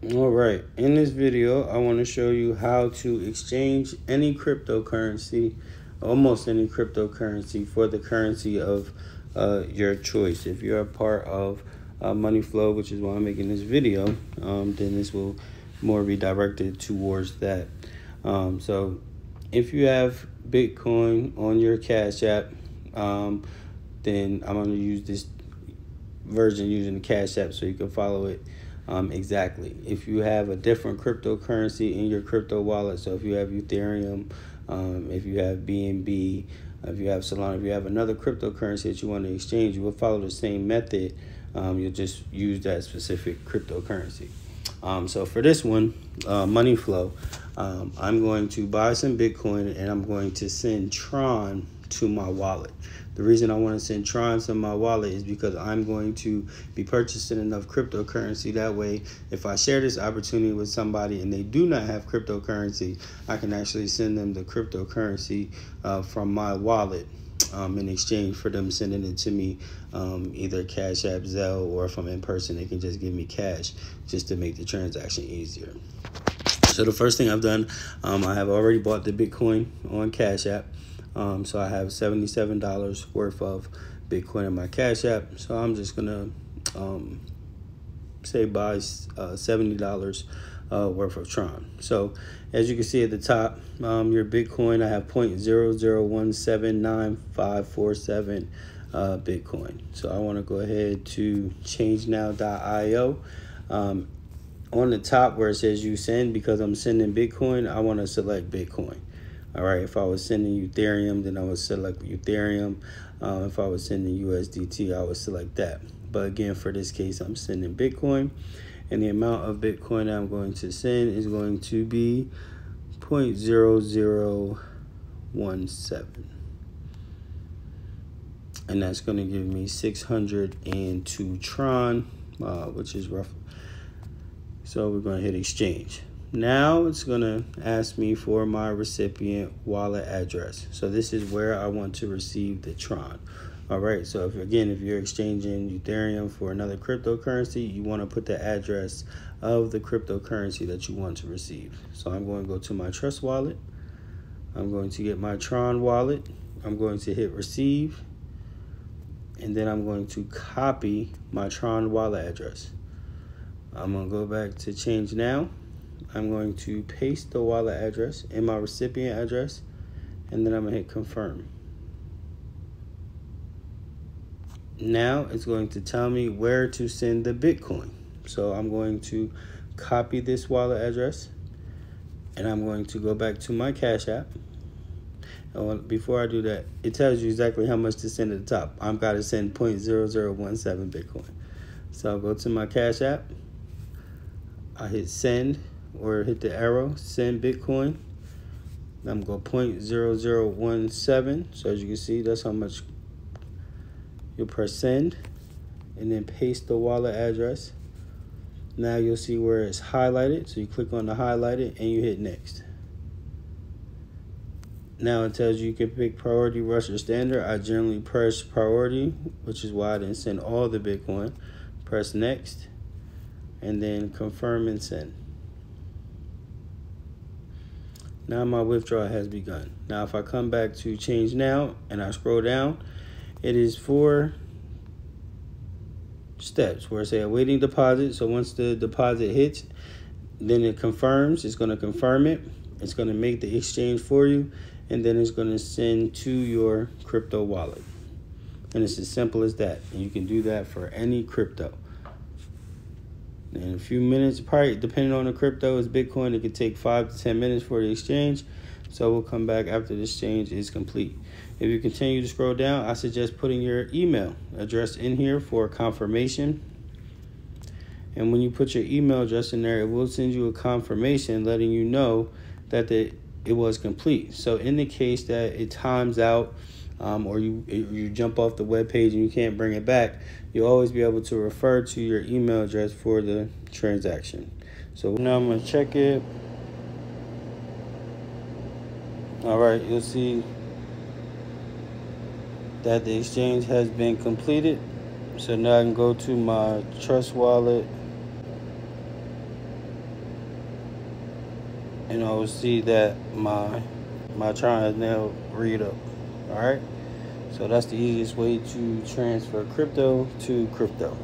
All right, in this video, I want to show you how to exchange any cryptocurrency, almost any cryptocurrency, for the currency of uh, your choice. If you're a part of uh, Money Flow, which is why I'm making this video, um, then this will more be directed towards that. Um, so if you have Bitcoin on your Cash App, um, then I'm going to use this version using the Cash App so you can follow it um, exactly. If you have a different cryptocurrency in your crypto wallet, so if you have Ethereum, um, if you have BNB, if you have Solana, if you have another cryptocurrency that you want to exchange, you will follow the same method. Um, you'll just use that specific cryptocurrency. Um, so for this one, uh, money flow, um, I'm going to buy some Bitcoin and I'm going to send Tron to my wallet. The reason I want to send Tron to my wallet is because I'm going to be purchasing enough cryptocurrency. That way, if I share this opportunity with somebody and they do not have cryptocurrency, I can actually send them the cryptocurrency uh, from my wallet um, in exchange for them sending it to me, um, either Cash App, Zelle, or if I'm in person, they can just give me cash just to make the transaction easier. So the first thing I've done, um, I have already bought the Bitcoin on Cash App. Um, so I have $77 worth of Bitcoin in my Cash App. So I'm just going to um, say buy uh, $70 uh, worth of Tron. So as you can see at the top, um, your Bitcoin, I have 0.00179547 uh, Bitcoin. So I want to go ahead to changenow.io. Um, on the top where it says you send, because I'm sending Bitcoin, I want to select Bitcoin. All right, if I was sending Ethereum, then I would select Ethereum. Um, if I was sending USDT, I would select that. But again, for this case, I'm sending Bitcoin. And the amount of Bitcoin I'm going to send is going to be 0.0017. And that's going to give me 602 Tron, uh, which is rough. So we're going to hit exchange. Now it's going to ask me for my recipient wallet address. So this is where I want to receive the Tron. All right, so if again, if you're exchanging Ethereum for another cryptocurrency, you want to put the address of the cryptocurrency that you want to receive. So I'm going to go to my Trust wallet. I'm going to get my Tron wallet. I'm going to hit receive. And then I'm going to copy my Tron wallet address. I'm going to go back to change now. I'm going to paste the wallet address in my recipient address, and then I'm going to hit confirm. Now it's going to tell me where to send the Bitcoin. So I'm going to copy this wallet address, and I'm going to go back to my Cash App. And before I do that, it tells you exactly how much to send at the top. I've got to send 0.0017 Bitcoin. So I'll go to my Cash App. I hit send or hit the arrow, send Bitcoin. I'm going to 0.0017. So as you can see, that's how much you'll press send and then paste the wallet address. Now you'll see where it's highlighted. So you click on the highlighted and you hit next. Now it tells you you can pick priority, rush, or standard. I generally press priority, which is why I didn't send all the Bitcoin. Press next and then confirm and send. Now my withdrawal has begun. Now if I come back to change now and I scroll down, it is four steps where I say awaiting deposit. So once the deposit hits, then it confirms. It's going to confirm it. It's going to make the exchange for you. And then it's going to send to your crypto wallet. And it's as simple as that. And you can do that for any crypto in a few minutes. Probably depending on the crypto, is Bitcoin. It could take five to ten minutes for the exchange. So we'll come back after the exchange is complete. If you continue to scroll down, I suggest putting your email address in here for confirmation. And when you put your email address in there, it will send you a confirmation letting you know that the, it was complete. So in the case that it times out um, or you you jump off the web page and you can't bring it back, you'll always be able to refer to your email address for the transaction. So now I'm gonna check it. All right, you'll see that the exchange has been completed. So now I can go to my Trust wallet and I will see that my my is now read up. All right. So that's the easiest way to transfer crypto to crypto.